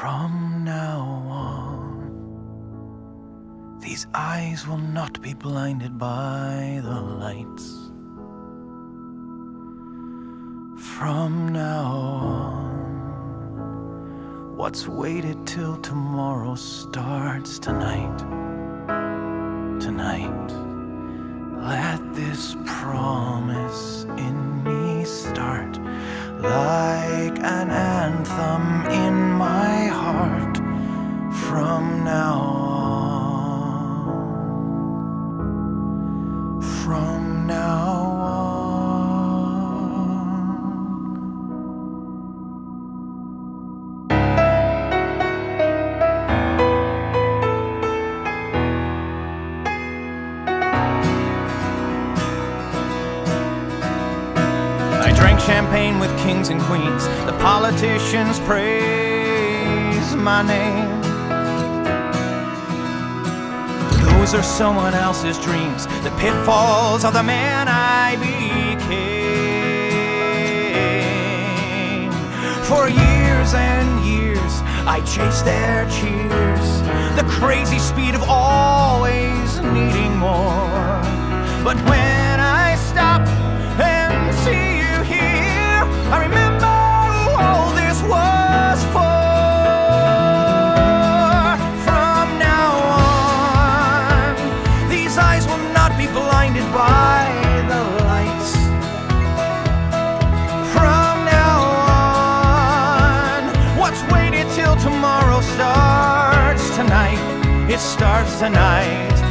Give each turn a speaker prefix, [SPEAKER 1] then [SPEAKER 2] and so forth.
[SPEAKER 1] From now on, these eyes will not be blinded by the lights. From now on, what's waited till tomorrow starts tonight. Tonight, let this promise in me start like an anthem I drank champagne with kings and queens. The politicians praise my name. Those are someone else's dreams, the pitfalls of the man I became. For years and years, I chased their cheers, the crazy speed of always needing more. But when I stop tonight. It starts tonight.